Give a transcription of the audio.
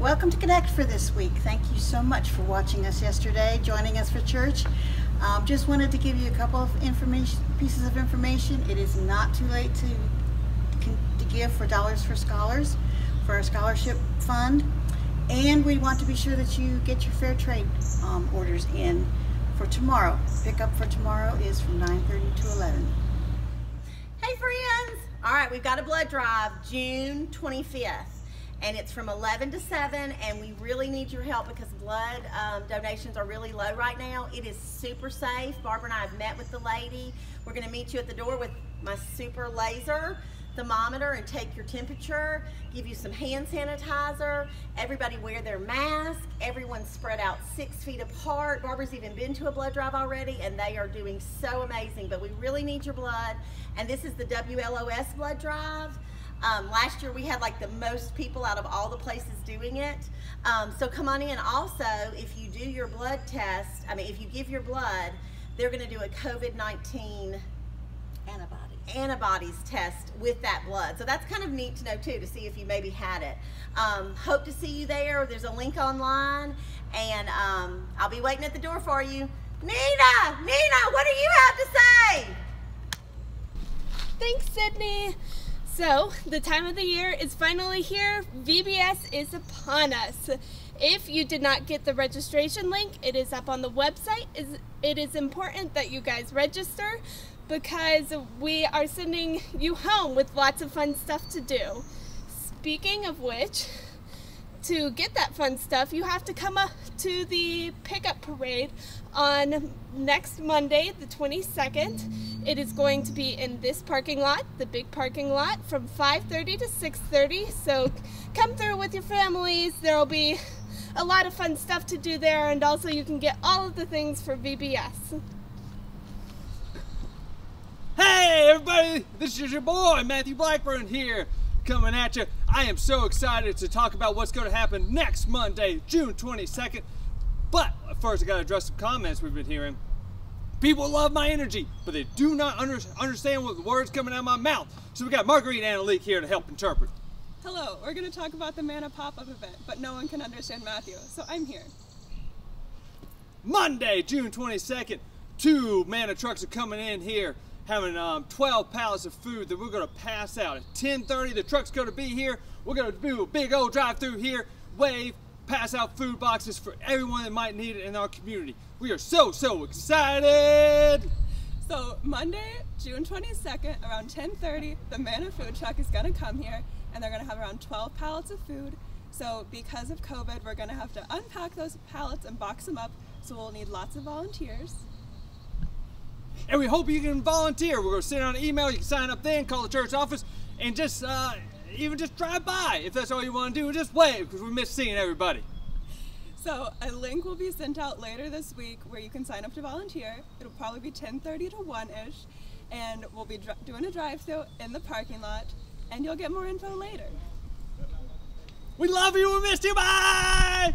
Welcome to Connect for this week. Thank you so much for watching us yesterday, joining us for church. Um, just wanted to give you a couple of information pieces of information. It is not too late to, to give for Dollars for Scholars for our scholarship fund. And we want to be sure that you get your fair trade um, orders in for tomorrow. Pickup for tomorrow is from 9.30 to 11. Hey friends! All right, we've got a blood drive June 25th and it's from 11 to 7 and we really need your help because blood um, donations are really low right now. It is super safe. Barbara and I have met with the lady. We're going to meet you at the door with my super laser thermometer and take your temperature, give you some hand sanitizer. Everybody wear their mask. Everyone's spread out six feet apart. Barbara's even been to a blood drive already and they are doing so amazing, but we really need your blood. And this is the WLOS blood drive. Um, last year we had like the most people out of all the places doing it. Um, so come on in. Also, if you do your blood test, I mean, if you give your blood, they're going to do a COVID-19 antibodies. antibodies test with that blood. So that's kind of neat to know too, to see if you maybe had it. Um, hope to see you there. There's a link online and um, I'll be waiting at the door for you. Nina, Nina, what do you have to say? Thanks, Sydney. So, the time of the year is finally here. VBS is upon us. If you did not get the registration link, it is up on the website. It is important that you guys register because we are sending you home with lots of fun stuff to do. Speaking of which, to get that fun stuff, you have to come up to the pickup parade on next Monday, the 22nd. It is going to be in this parking lot, the big parking lot, from 5.30 to 6.30. So come through with your families. There will be a lot of fun stuff to do there, and also you can get all of the things for VBS. Hey everybody, this is your boy Matthew Blackburn here coming at you. I am so excited to talk about what's going to happen next Monday, June 22nd. But first, I got to address some comments we've been hearing. People love my energy, but they do not under understand what the words coming out of my mouth. So we got Marguerite Annalique here to help interpret. Hello, we're going to talk about the MANNA pop-up event, but no one can understand Matthew, so I'm here. Monday, June 22nd, two MANNA trucks are coming in here having um, 12 pallets of food that we're to pass out. At 10.30, the truck's to be here. We're to do a big old drive-through here, wave, pass out food boxes for everyone that might need it in our community. We are so, so excited! So Monday, June 22nd, around 10.30, the MANNA food truck is to come here and they're to have around 12 pallets of food. So because of COVID, we're to have to unpack those pallets and box them up. So we'll need lots of volunteers and we hope you can volunteer. We're going to send out an email. You can sign up then, call the church office, and just uh, even just drive by if that's all you want to do, and just wave because we miss seeing everybody. So a link will be sent out later this week where you can sign up to volunteer. It'll probably be 10:30 to 1ish, and we'll be doing a drive-through in the parking lot, and you'll get more info later. We love you. We missed you. Bye.